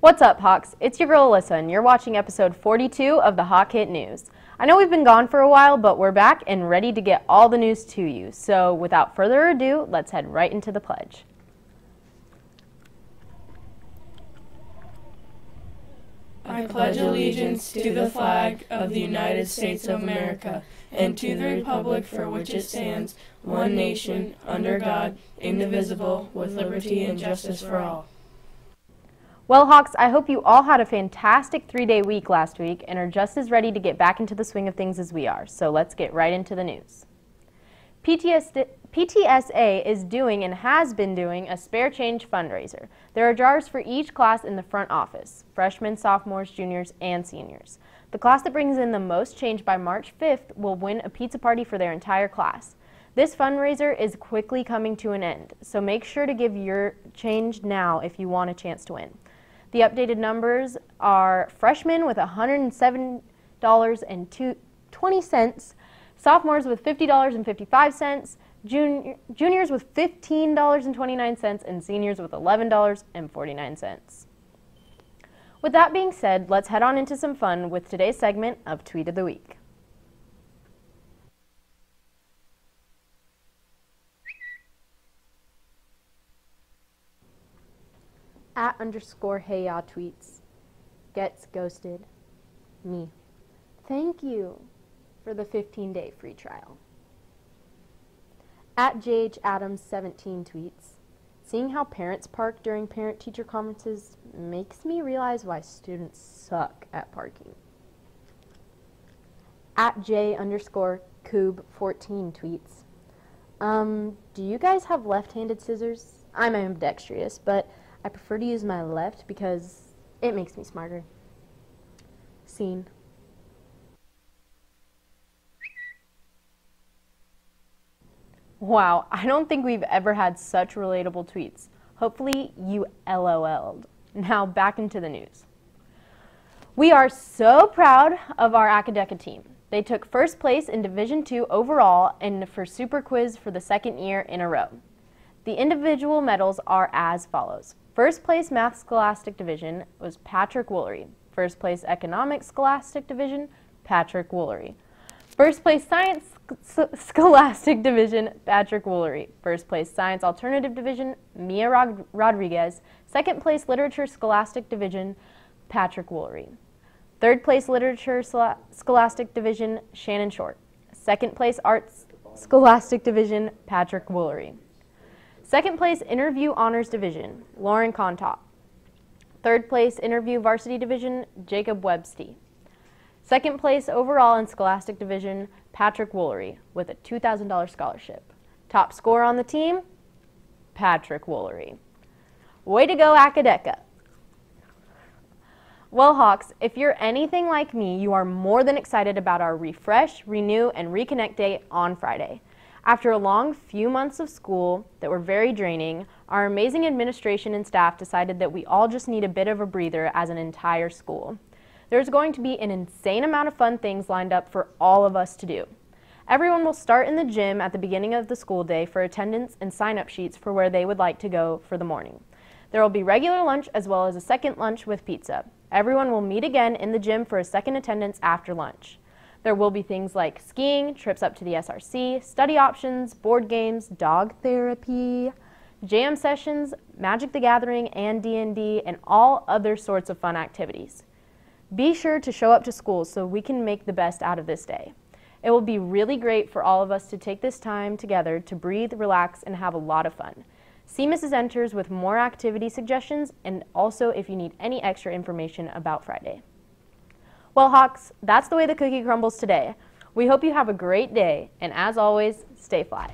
What's up, Hawks? It's your girl Alyssa, and you're watching episode 42 of the Hawk Hit News. I know we've been gone for a while, but we're back and ready to get all the news to you. So, without further ado, let's head right into the pledge. I pledge allegiance to the flag of the United States of America and to the republic for which it stands, one nation, under God, indivisible, with liberty and justice for all. Well, Hawks, I hope you all had a fantastic three day week last week and are just as ready to get back into the swing of things as we are. So let's get right into the news. PTS, PTSA is doing and has been doing a spare change fundraiser. There are jars for each class in the front office freshmen, sophomores, juniors, and seniors. The class that brings in the most change by March 5th will win a pizza party for their entire class. This fundraiser is quickly coming to an end, so make sure to give your change now if you want a chance to win. The updated numbers are freshmen with $107.20, sophomores with $50.55, junior, juniors with $15.29, and seniors with $11.49. With that being said, let's head on into some fun with today's segment of Tweet of the Week. At underscore hey ya tweets gets ghosted me. Thank you for the 15 day free trial. At JH Adams 17 tweets, seeing how parents park during parent teacher conferences makes me realize why students suck at parking. At J underscore Coob 14 tweets, um, do you guys have left handed scissors? I'm ambidextrous, but I prefer to use my left because it makes me smarter. Scene. Wow, I don't think we've ever had such relatable tweets. Hopefully you LOL'd. Now back into the news. We are so proud of our Acadeca team. They took first place in Division 2 overall and for Super Quiz for the second year in a row. The individual medals are as follows. First place Math Scholastic Division was Patrick Woolery. First place Economics Scholastic Division, Patrick Woolery. First place Science Scholastic Division, Patrick Woolery. First place Science Alternative Division, Mia Rod Rodriguez. Second place Literature Scholastic Division, Patrick Woolery. Third place Literature Scholastic Division, Shannon Short. Second place Arts Scholastic Division, Patrick Woolery. Second place, Interview Honors Division, Lauren Contop. Third place, Interview Varsity Division, Jacob Webste. Second place overall in Scholastic Division, Patrick Woolery with a $2,000 scholarship. Top scorer on the team, Patrick Woolery. Way to go, Acadeca. Well, Hawks, if you're anything like me, you are more than excited about our Refresh, Renew, and Reconnect Day on Friday. After a long few months of school that were very draining, our amazing administration and staff decided that we all just need a bit of a breather as an entire school. There's going to be an insane amount of fun things lined up for all of us to do. Everyone will start in the gym at the beginning of the school day for attendance and sign-up sheets for where they would like to go for the morning. There will be regular lunch as well as a second lunch with pizza. Everyone will meet again in the gym for a second attendance after lunch. There will be things like skiing, trips up to the SRC, study options, board games, dog therapy, jam sessions, Magic the Gathering, and D&D, and all other sorts of fun activities. Be sure to show up to school so we can make the best out of this day. It will be really great for all of us to take this time together to breathe, relax, and have a lot of fun. See Mrs. Enters with more activity suggestions and also if you need any extra information about Friday. Well, Hawks, that's the way the cookie crumbles today. We hope you have a great day, and as always, stay fly.